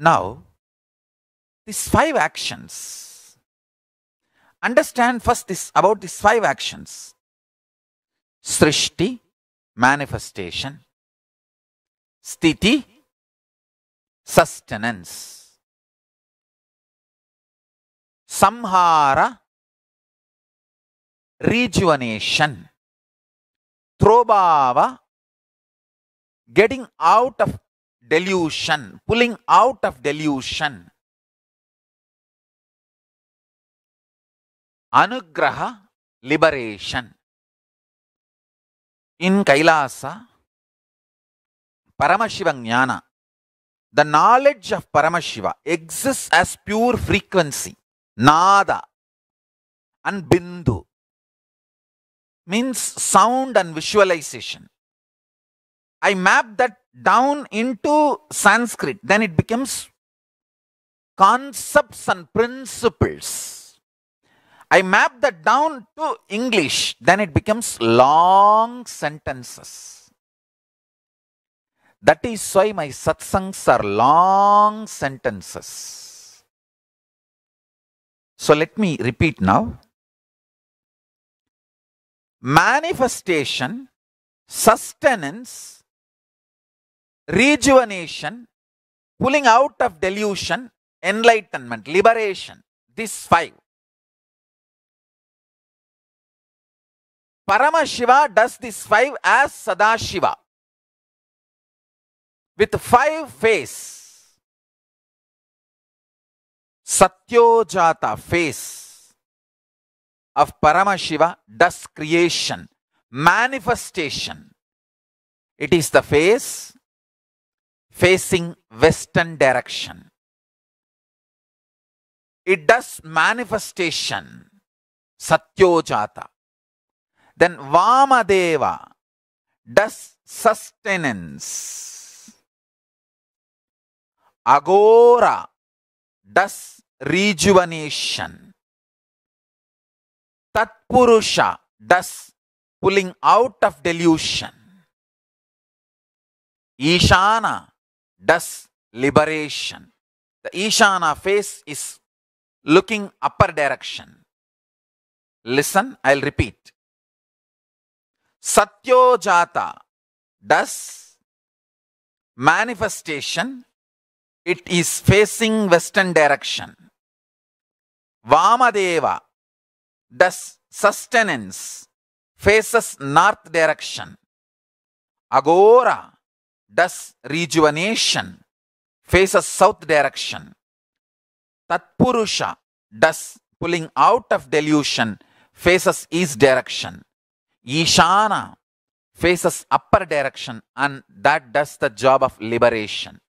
Now, these five actions. Understand first this about these five actions. Srishti, manifestation. Sthiti, sustenance. Samhara, rejuvenation. Trobhava, getting out of delusion, pulling out of delusion. Anugraha, liberation. In Kailasa, Paramashiva Jnana, the knowledge of Paramashiva exists as pure frequency, Nada and Bindu means sound and visualization. I map that down into Sanskrit, then it becomes concepts and principles. I map that down to English, then it becomes long sentences. That is why my satsangs are long sentences. So let me repeat now. Manifestation, sustenance, rejuvenation, pulling out of delusion, enlightenment, liberation. These five. Paramashiva does these five as Sadashiva with five face. Sadyojata face of Paramashiva does creation, manifestation. It is the face facing western direction. It does manifestation, Satyojata. Then Vamadeva does sustenance. Agora does rejuvenation. Tatpurusha does pulling out of delusion. Ishana does liberation. The Ishana face is looking upper direction. Listen, I'll repeat. Sadyojata does manifestation, it is facing western direction. Vamadeva does sustenance, faces north direction. Aghora does rejuvenation, faces south direction. Tatpurusha does pulling out of delusion, faces east direction. Ishana faces upper direction and that does the job of liberation.